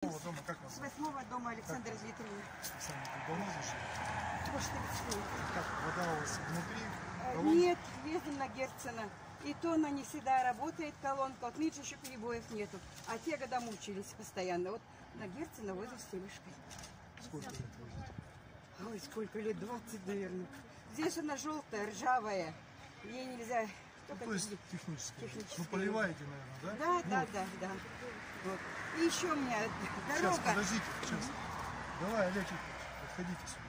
восьмого дома, как вас С восьмого дома Александра Дмитриевна. Сами тут давно зашли? Может, 34. Как вода у вас внутри? Э, колонки? Нет, ездим на Герцена. И то она не всегда работает, колонка. Вот видишь, еще перебоев нету. А те года мучились постоянно. Вот на Герцена возле с тележкой. Сколько лет возите? Ой, сколько лет? 20, наверное. Здесь она желтая, ржавая. Ей нельзя... Ну, то есть технически. Технически. Ну, поливаете, наверное, да? Да, да, да, да. Вот. И еще у меня Сейчас, дорога. подождите, сейчас. Давай, Олег подходите сюда.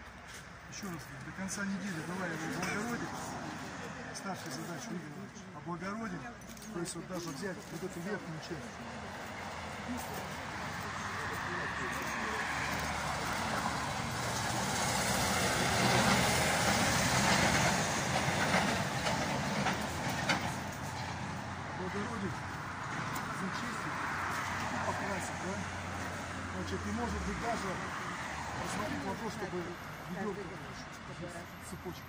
Еще раз, до конца недели давай его облагородить. Ставьте задачу, Игорь Иванович, облагородить. То есть вот даже взять вот эту верхнюю часть. облагородить, зачистить и покрасить, да? Значит, и может быть даже рассмотреть вопрос, чтобы ведерко цепочка.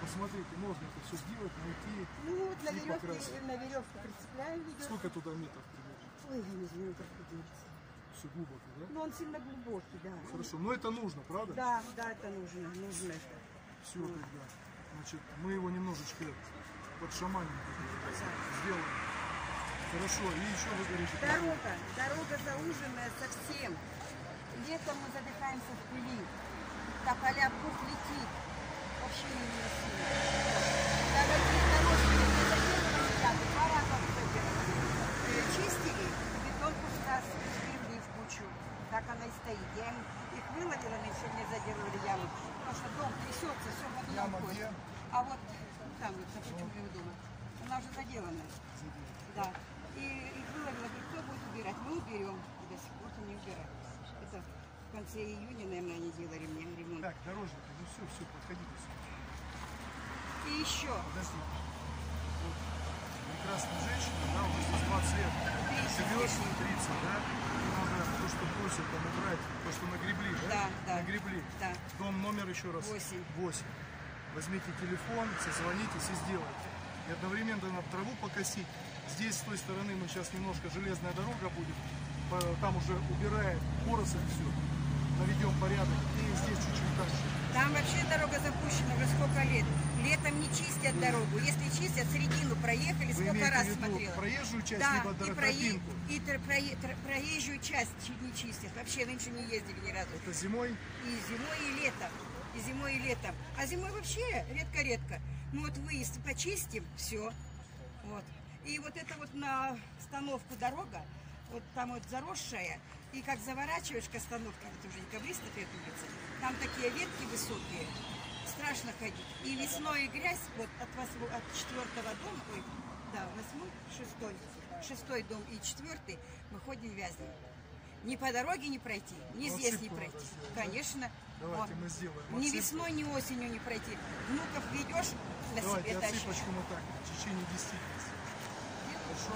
Посмотрите, можно это все сделать, найти. Ну вот на и веревке, покрасить. на веревку прицепляю ведерко. Сколько туда метров примерно? Ой, я не знаю, как. Все глубоко, да? Но он сильно глубокий, да. Хорошо, но это нужно, правда? Да, да, это нужно, нужно это. Все тогда. Значит, мы его немножечко подшаманим, сделаем. Хорошо, и еще вы говорите. Дорога, дорога зауженная совсем. Летом мы задыхаемся в пыли. Тополя пух летит. Вообще не выносимо. Дороги хорошие, не заделаны ребята, два раза уже делали. Э, Чистили, бетон просто сгребли в кучу. Так она и стоит. Я их выловила, они сегодня заделывали яму. Потому что дом трясется, все в одну Яма? А вот там, вот, напротив моего дома. Она уже заделана. Да. И их выловила, говорит, кто будет уберем. И до сих пор не убирают. Это в конце июня, наверное, они делали мне ремонт. Так, дорожники, ну все, все, подходите сюда. И еще. Подождите. Вот прекрасная женщина, да, уже здесь 20 лет. 30 Живет 30, да? И надо то, что просят там убрать, то, что нагребли, да? Да, да. Нагребли. Да. Дом номер еще раз. Восемь. 8. Возьмите телефон, созвонитесь и сделайте. И одновременно надо траву покосить. Здесь, с той стороны, мы сейчас немножко железная дорога будет. Там уже убирает поросль все. Наведем порядок. И здесь чуть-чуть дальше. Там вообще дорога запущена уже сколько лет. Летом не чистят дорогу. Если чистят, середину проехали, Вы сколько раз смотрела. проезжую часть, да, либо и, прое- и тр- тр- проезжую часть чуть не чистят. Вообще нынче не ездили ни разу. Это зимой. И зимой, и летом. И зимой, и летом. А зимой вообще редко-редко. Мы вот выезд почистим, все. Вот. И вот это вот на остановку дорога, вот там вот заросшая, и как заворачиваешь к остановке, это уже декабристов эта улица, там такие ветки высокие, страшно ходить. И весной и грязь, вот от, восьмо- от четвертого дома, ой, да, восьмой, шестой, шестой дом и четвертый, мы ходим вязнем. Ни по дороге не пройти, ни Вот здесь не пройти. сделать, Конечно. Давайте Вот. мы сделаем. Ни Отсыпку. весной, ни осенью не пройти. Внуков ведешь, на Давайте себе тащишь. отсыпочку мы так, в течение 10 минут. Хорошо?